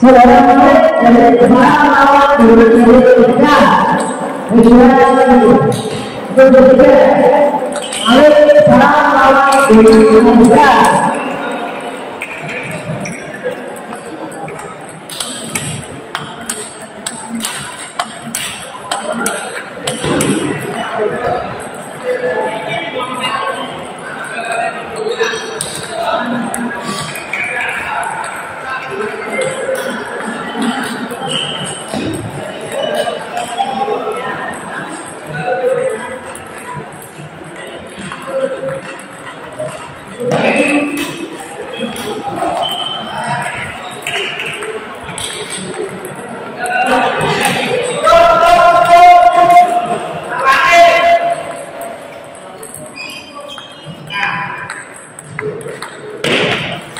Saudara Alif salam lawan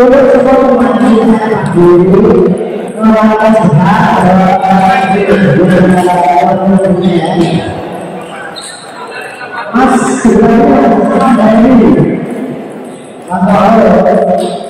turut semua pemandangan Mas, sebenarnya ini. Atau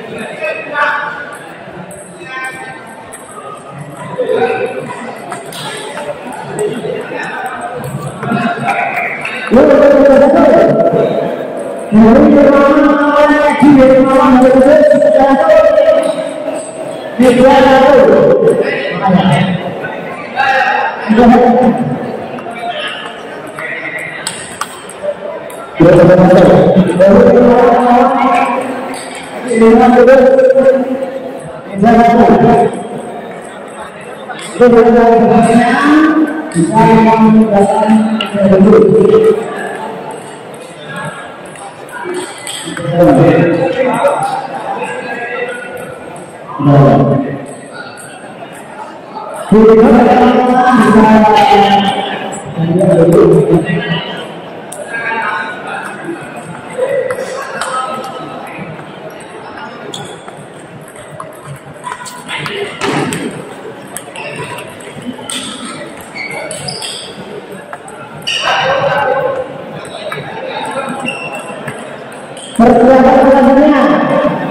Individualnya dulu sahabat juga persiapan selanjutnya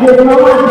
direção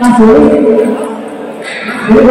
langsung itu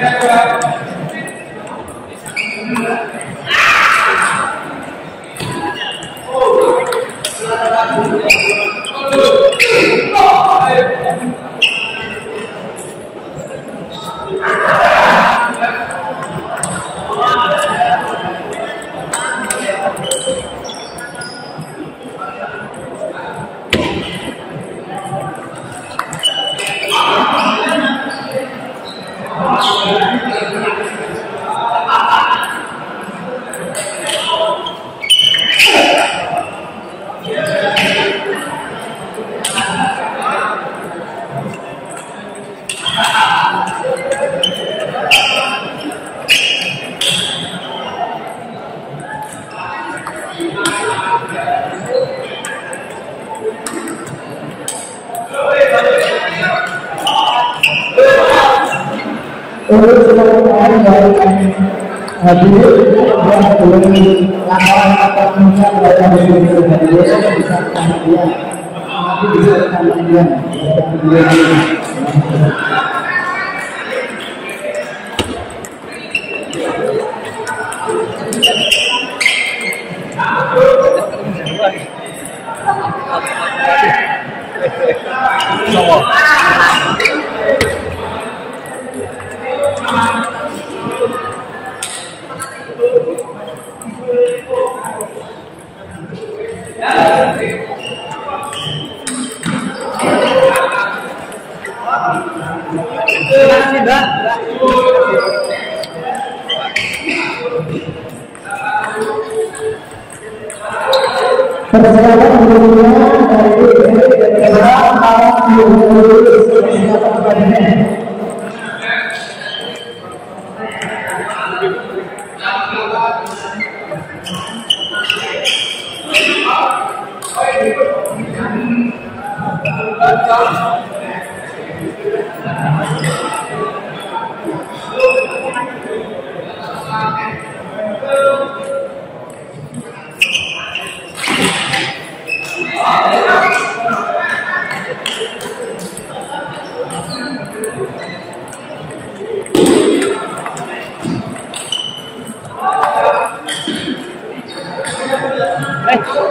Gracias. Orang dari hadir dan belum laporan atau kemudian kemudian kemudian Perjalanan dunia dari Islam arah menuju Thanks.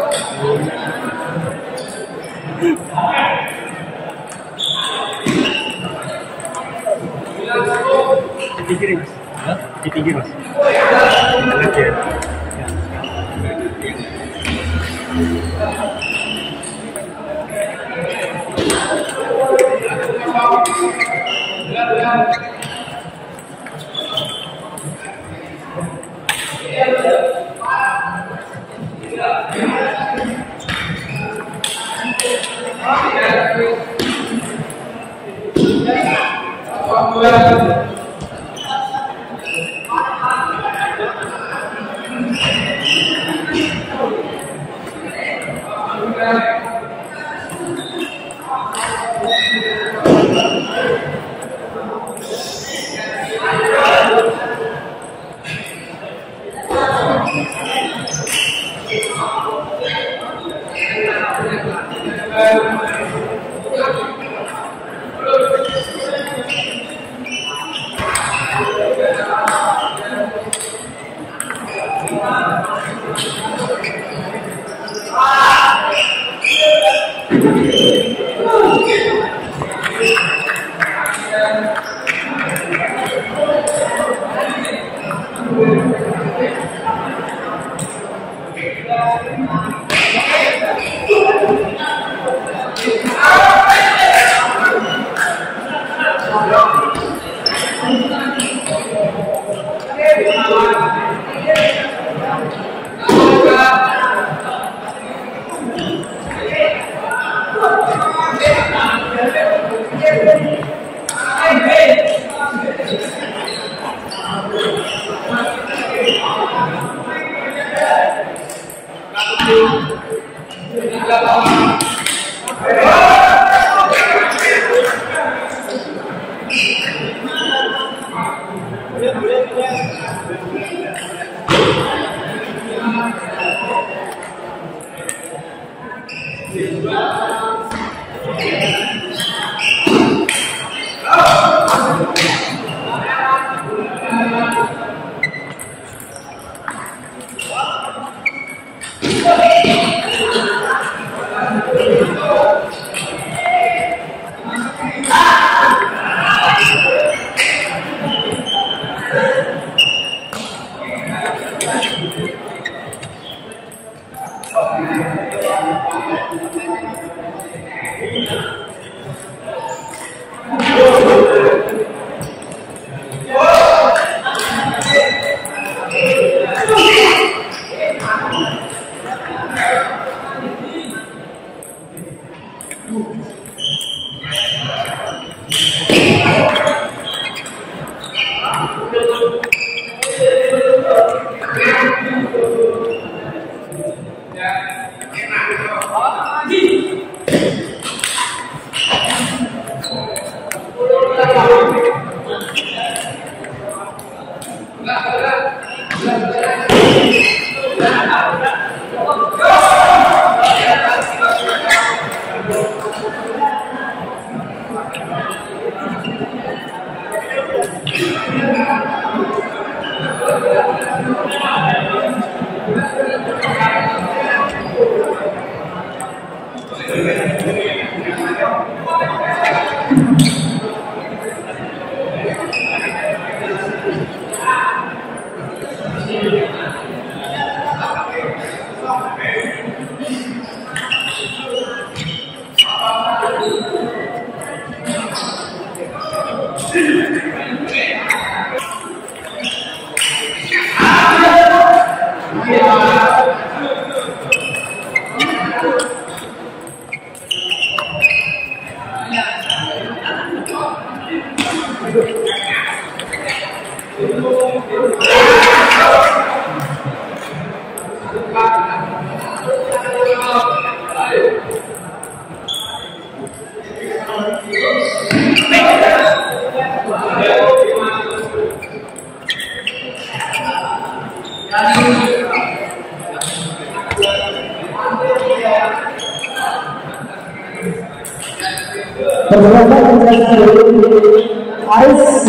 Thank you.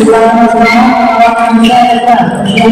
Selama melakukan saya yang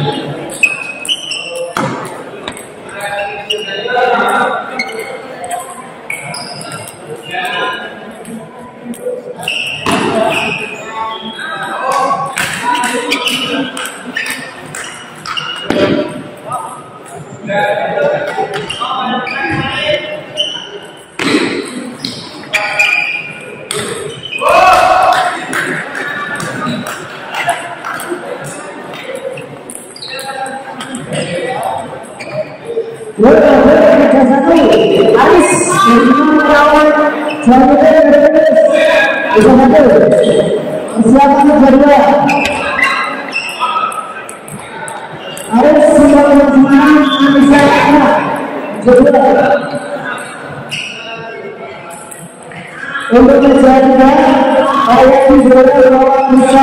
kedua? Harus semua teman-teman bisa kedua. Untuk menjadikan ayat di bahwa bisa.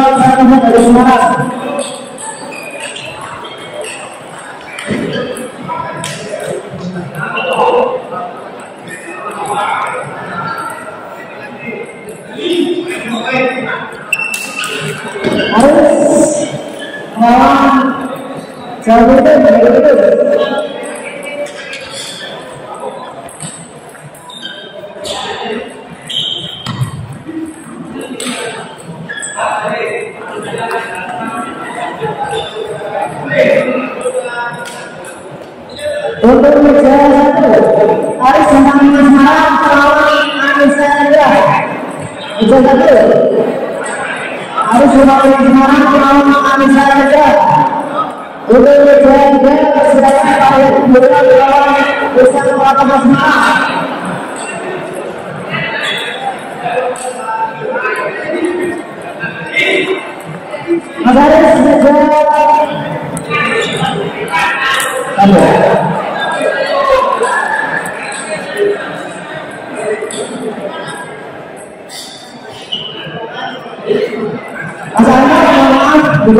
Sahabat Untuk Satu, harus Andra. Untuk sudah Halo. Mas Aris, maaf, juga yang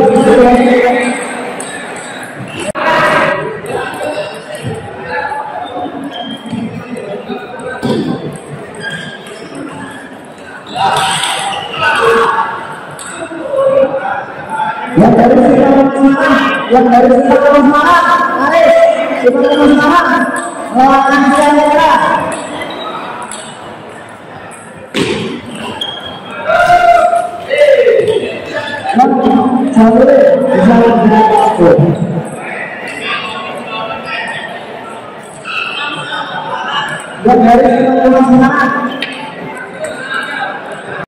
dari semangat. Yang dari kita semangat. Melawan saya yang dari sini semangat